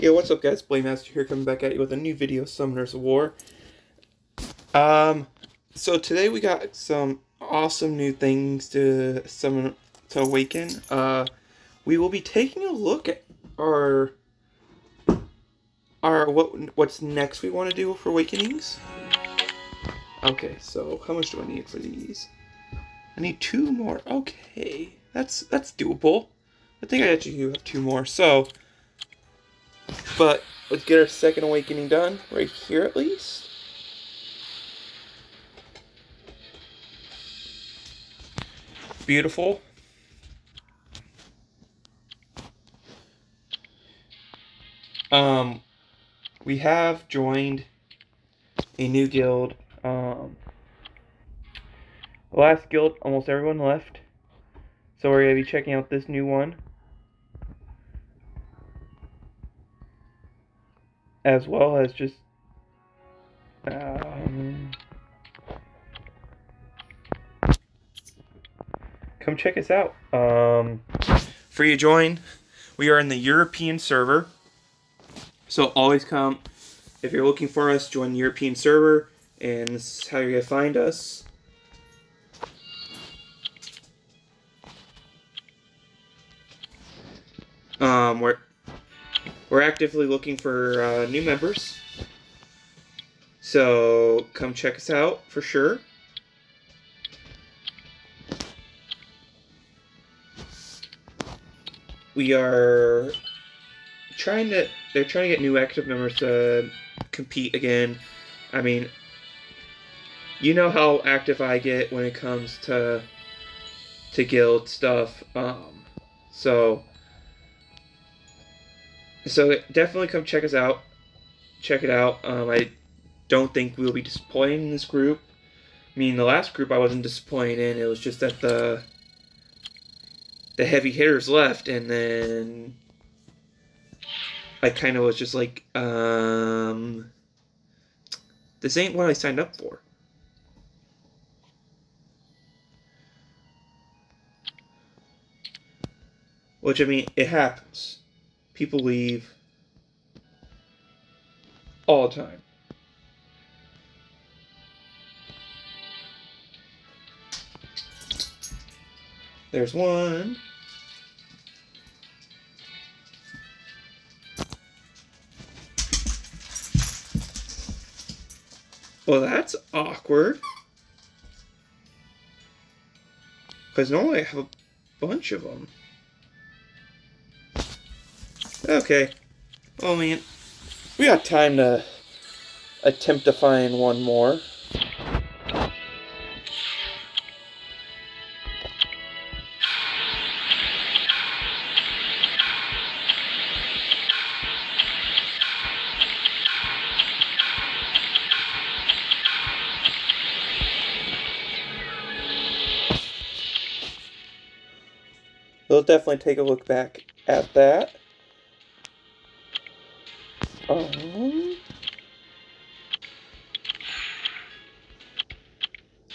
Yo, what's up guys? Blademaster here coming back at you with a new video, Summoners of War. Um, so today we got some awesome new things to summon to awaken. Uh, we will be taking a look at our our what what's next we want to do for awakenings. Okay, so how much do I need for these? I need two more. Okay, that's that's doable. I think I actually do have two more. So but let's get our second awakening done right here at least. Beautiful. Um, we have joined a new guild. Um, last guild, almost everyone left. So we're going to be checking out this new one. As well as just um, come check us out. Um, free to join. We are in the European server. So always come. If you're looking for us, join the European server. And this is how you're to find us. Um, we're we're actively looking for uh, new members. So come check us out for sure. We are trying to, they're trying to get new active members to compete again. I mean, you know how active I get when it comes to to guild stuff. Um, so so definitely come check us out. Check it out. Um, I don't think we'll be disappointed in this group. I mean, the last group I wasn't disappointed in. It was just that the the heavy hitters left, and then I kind of was just like, um, this ain't what I signed up for. Which, I mean, it happens. People leave all the time. There's one. Well, that's awkward. Because normally I have a bunch of them. Okay. Oh man. We got time to attempt to find one more. We'll definitely take a look back at that. Um,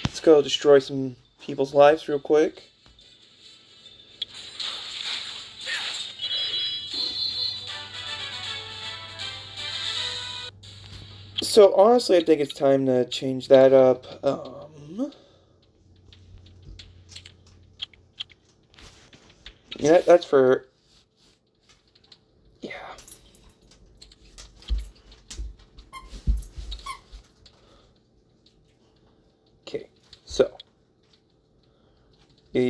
let's go destroy some people's lives real quick. So honestly, I think it's time to change that up. Um, yeah, that's for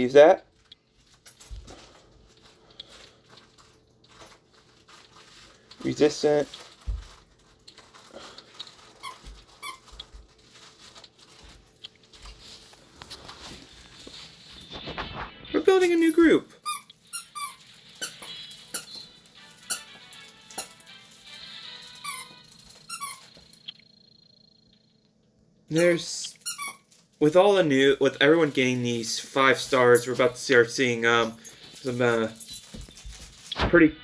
use that. Resistant. We're building a new group. There's with all the new, with everyone getting these five stars, we're about to start seeing um, some uh, pretty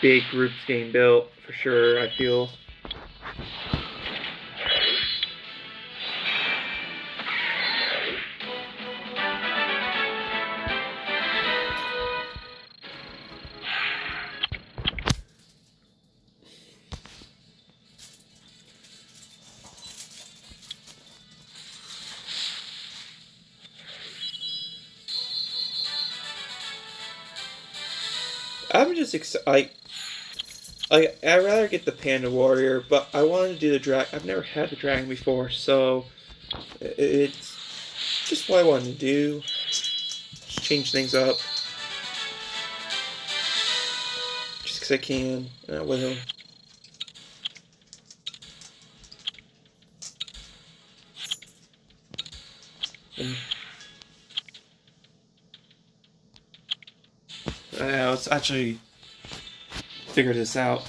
big groups getting built for sure. I feel. Just excited. I'd rather get the Panda Warrior, but I wanted to do the drag. I've never had the dragon before, so it's just what I wanted to do. Change things up. Just because I can, and I will. And Uh, let's actually figure this out.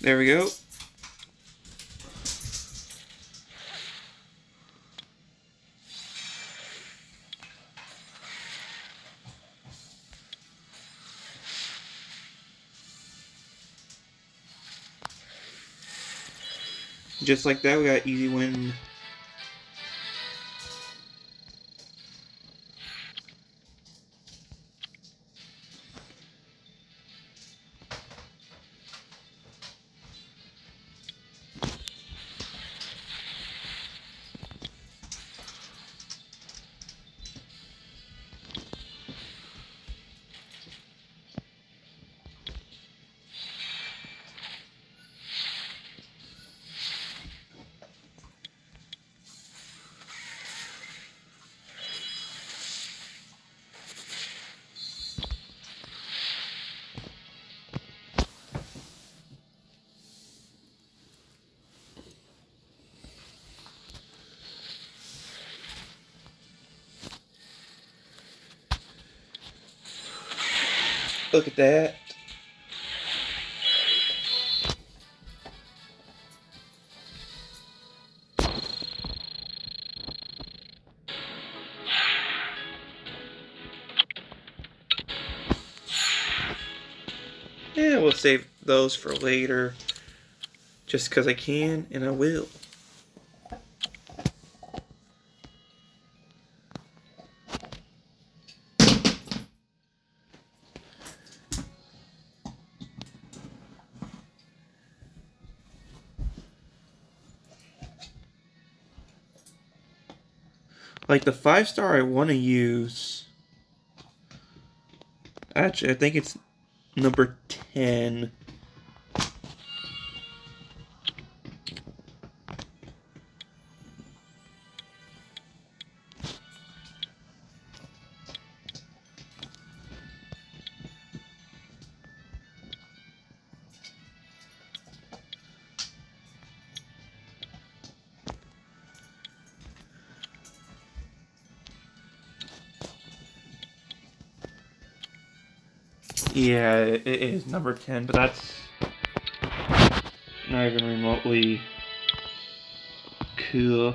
There we go. Just like that, we got easy win. Look at that. Yeah, we'll save those for later. Just because I can, and I will. Like the five star I want to use. Actually, I think it's number 10. Yeah, it is number 10, but that's not even remotely cool.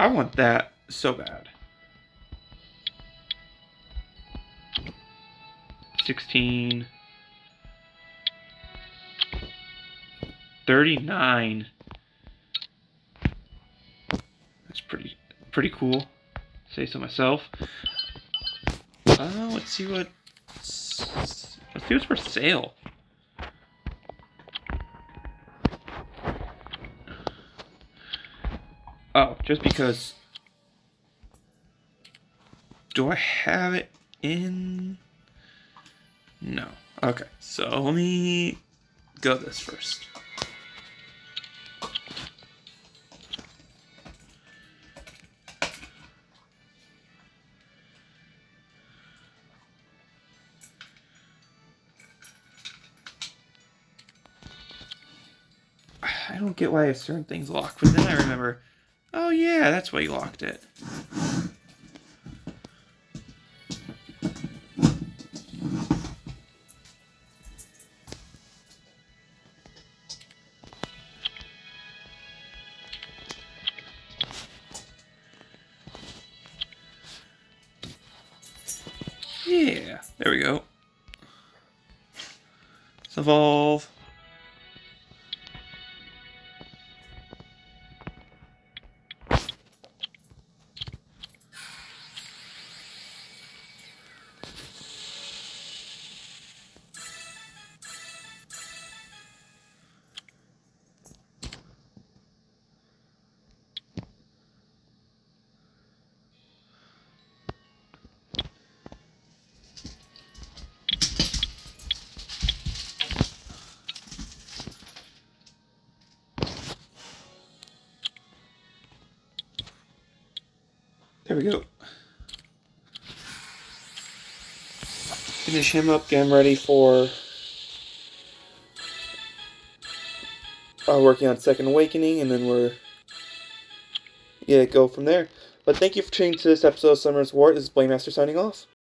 I want that so bad. 16 39 That's pretty pretty cool. Say so myself. Uh, let's see what. Let's see what's for sale. Oh, just because. Do I have it in? No. Okay, so let me go this first. Get why certain things lock, but then I remember, oh yeah, that's why you locked it. Yeah, there we go. Let's evolve. Here we go. Finish him up, get him ready for uh, working on Second Awakening, and then we're yeah go from there. But thank you for tuning to this episode of Summoners War. This is Master signing off.